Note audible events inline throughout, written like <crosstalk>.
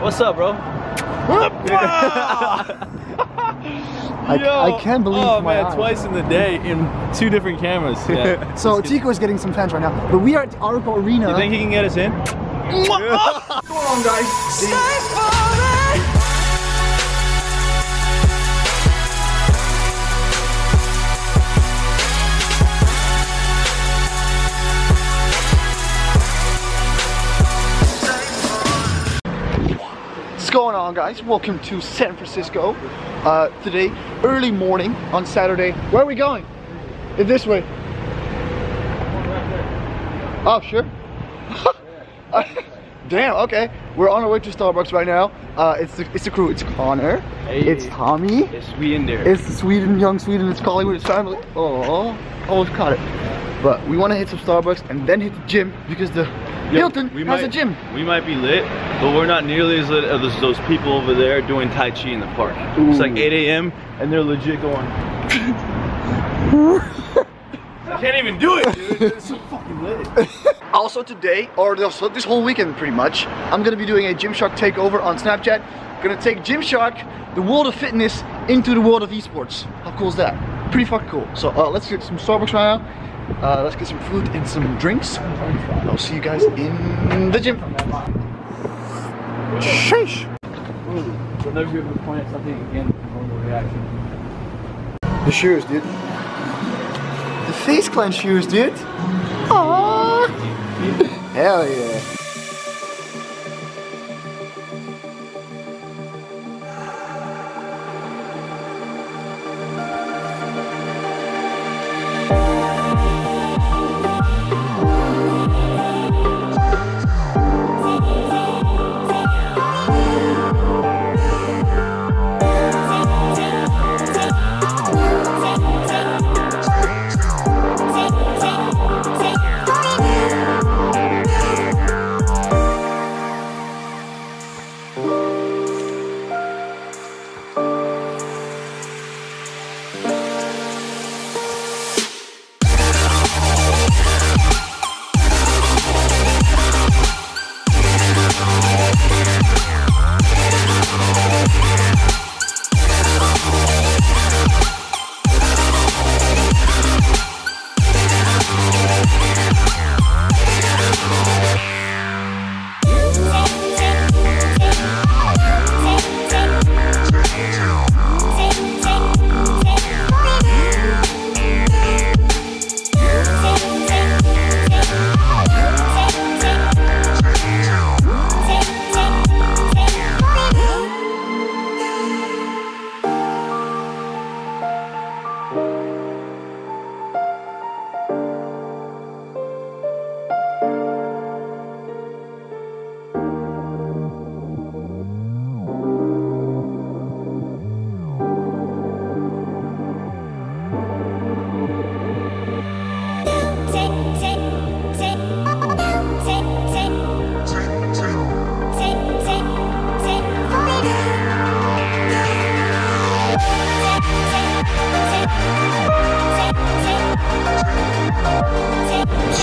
What's up, bro? <laughs> I, I can't believe Oh my man, eyes. twice in the day in two different cameras. Yeah. <laughs> So Tico is getting some fans right now, but we are at Oracle Arena. you think he can get us in? <laughs> What's going on, guys? On, guys? Welcome to San Francisco. Uh, today, early morning on Saturday. Where are we going? In this way. Oh, sure. <laughs> Damn. Okay, we're on our way to Starbucks right now. Uh, it's the it's the crew. It's Connor. Hey. It's Tommy. It's we in there. It's Sweden, young Sweden. It's Collie with his family. Oh, almost caught it. But we want to hit some Starbucks and then hit the gym because the Yo, Hilton we has might, a gym. We might be lit, but we're not nearly as lit as those- those people over there doing Tai Chi in the park. It's like 8 a.m. and they're legit going. I <laughs> can't even do it, dude. <laughs> It's so fucking lit. <laughs> Also today, or this, this whole weekend pretty much, I'm gonna be doing a Gymshark takeover on Snapchat. Gonna take Gymshark, the world of fitness, into the world of esports. How cool is that? Pretty fucking cool. So uh, let's get some Starbucks right now. Uh, let's get some food and some drinks. I'll see you guys in the gym. Sheesh. We'll never be able to point at something again normal reaction. The shoes, dude. The FaZe Clan's shoes, dude. Aww. <laughs> Hell yeah.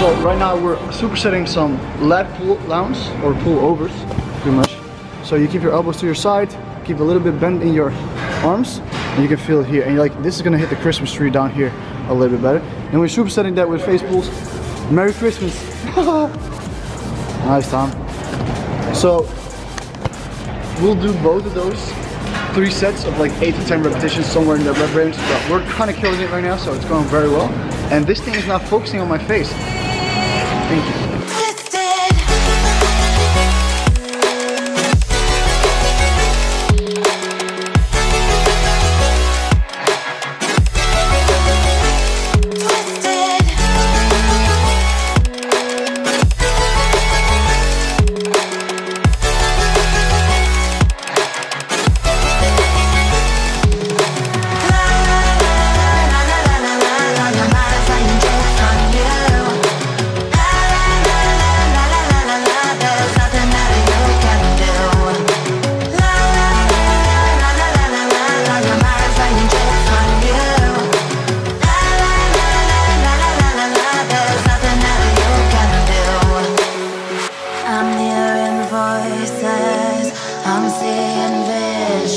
So right now we're supersetting some lat pull downs or pull overs, pretty much. So you keep your elbows to your side, keep a little bit bent in your arms, and you can feel it here. And like, this is gonna hit the Christmas tree down here a little bit better. And we're supersetting that with face pulls. Merry Christmas. <laughs> nice, Tom. So we'll do both of those three sets of like eight to 10 repetitions somewhere in the rep range. But we're kind of killing it right now, so it's going very well. And this thing is not focusing on my face. Thank you.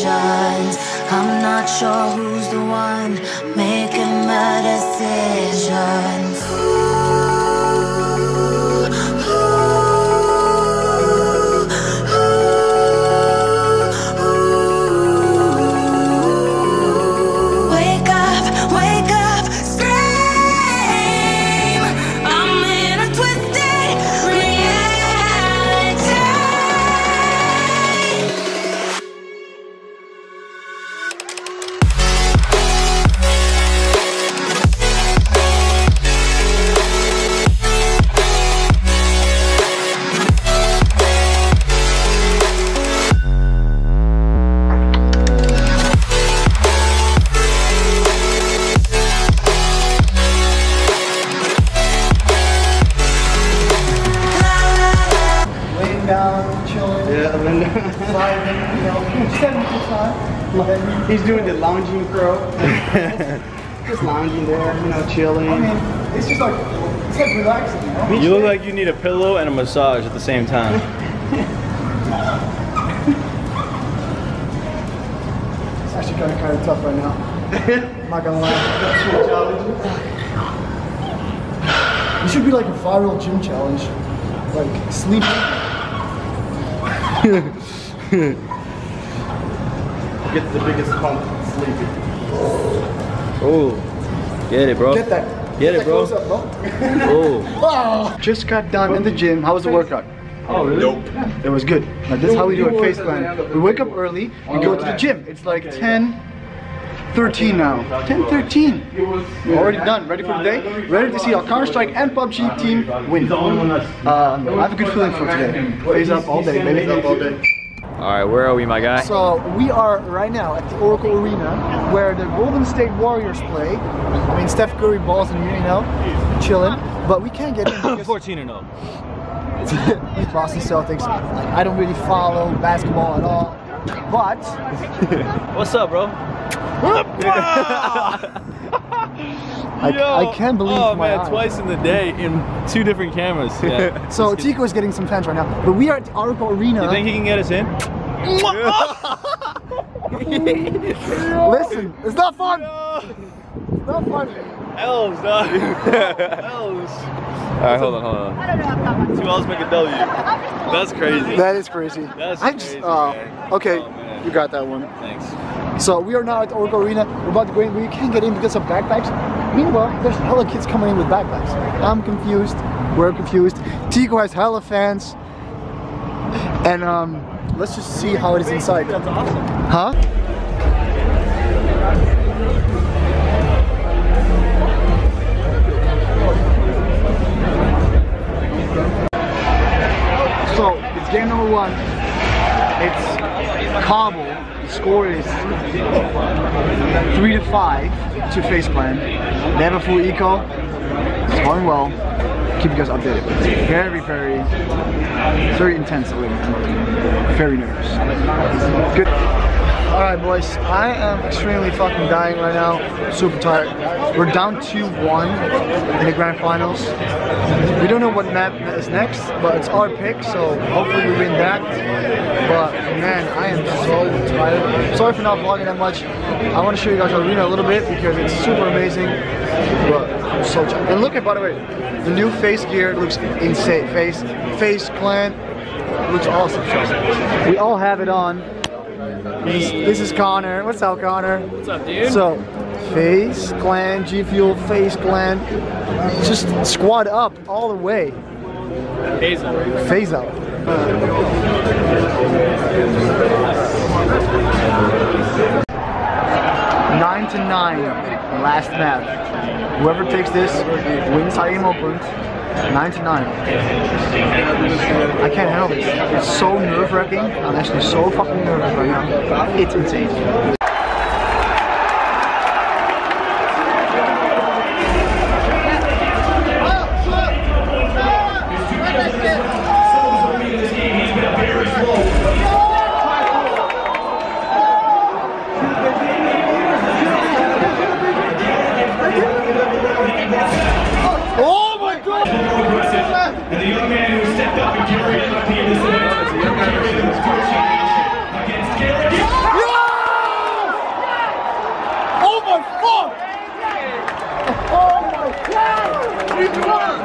Visions. I'm not sure who's the one making my decisions. Lounging pro. <laughs> Just lounging there, you know, chilling. I mean, it's just like, it's like relaxing, you know? You look like you need a pillow and a massage at the same time. <laughs> It's actually kind of kind of tough right now. I'm not gonna lie. <laughs> You should be like a viral gym challenge, like sleep. Get the biggest pump sleeping. Oh, get it, bro. Get that. Get it, bro. close up, bro. Oh, Ah. <laughs> Just got done in the gym. How was the workout? oh, really? Nope. It was good. Like this is how we do it, FaZe Clan. We wake up early, we go to the gym. It's like 10, 13 now. 10, 13. We're already done, ready for the day, ready to see our Counter-Strike and PUBG team win. Uh, I have a good feeling for today. FaZe up all day, baby. All right, where are we, my guy? So we are right now at the Oracle Arena where the Golden State Warriors play. I mean, Steph Curry balls in here, you know, chilling. But we can't get in because <coughs> 14 and <laughs> 0. these Boston Celtics. Like, I don't really follow basketball at all. But What's up, bro? <laughs> <laughs> I, I can't believe Oh my man, eyes. twice in the day in two different cameras. <laughs> Yeah. So Tico is getting some fans right now, but we are at the Oracle Arena. you think he can get us in? <laughs> Listen, it's not fun. It's not fun. Elves, dog. <laughs> Elves. All right, hold on, hold on. Two L's make a W. That's crazy. That is crazy. That's I'm just, crazy, uh, man. okay, man. You got that one. Thanks. So we are now at the Oracle Arena. We're about to go in, but you can't get in because of backpacks. Meanwhile, there's hella kids coming in with backpacks. I'm confused. We're confused. Tico has hella fans. And um, let's just see how it is inside. That's awesome. Huh? So it's game number one. It's Cobble. The score is three to five to FaZe Clan. They have a full eco. It's going well. Keep you guys updated. It's very, very, very intense. Very nervous. Good. All right, boys. I am extremely fucking dying right now. Super tired. We're down 2-1 in the grand finals. We don't know what map is next, but it's our pick, so hopefully we win that. But man, I am so tired. Sorry for not vlogging that much. I want to show you guys our arena a little bit because it's super amazing. But I'm so tired. And look at, by the way, the new FaZe gear looks insane. FaZe, FaZe Clan looks awesome. We all have it on. This, this is Connor. What's up, Connor? What's up, dude? So, FaZe Clan, G Fuel FaZe Clan. Just squat up all the way. Phase out. Phase out. Nine to nine, last match. Whoever takes this wins Haim Open. 99. I can't handle this. It's so nerve-wracking. I'm actually so fucking nervous right now. It's insane. the fuck? Oh my God! We won!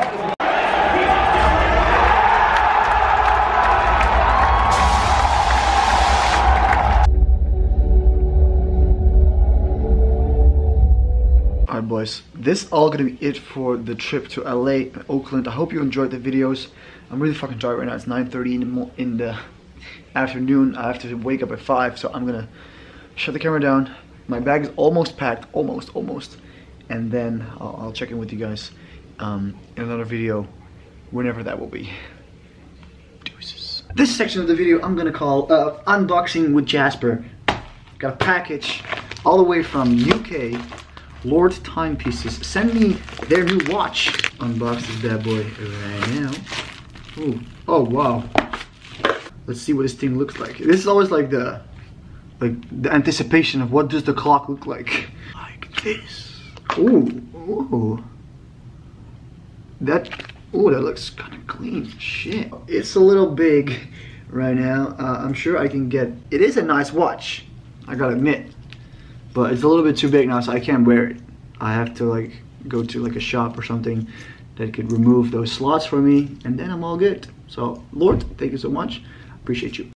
Alright boys, this all gonna be it for the trip to LA, Oakland. I hope you enjoyed the videos. I'm really fucking tired right now. It's 9.30 in the, in the afternoon. I have to wake up at 5, so I'm gonna shut the camera down, my bag is almost packed, almost, almost, and then I'll, I'll check in with you guys um, in another video, whenever that will be. Deuces. This section of the video I'm gonna call uh, unboxing with Jasper. Got a package all the way from UK. Lord Timepieces. Send me their new watch. Unbox this bad boy right now. Ooh. Oh wow. Let's see what this thing looks like. This is always like the like the anticipation of what does the clock look like. Like this. Ooh. Ooh. That ooh, that looks kind of clean. Shit. It's a little big right now. Uh, I'm sure I can get. It is a nice watch. I gotta admit, but it's a little bit too big now, so I can't wear it. I have to like go to like a shop or something that could remove those slots for me, and then I'm all good. So, Lord, thank you so much. Appreciate you.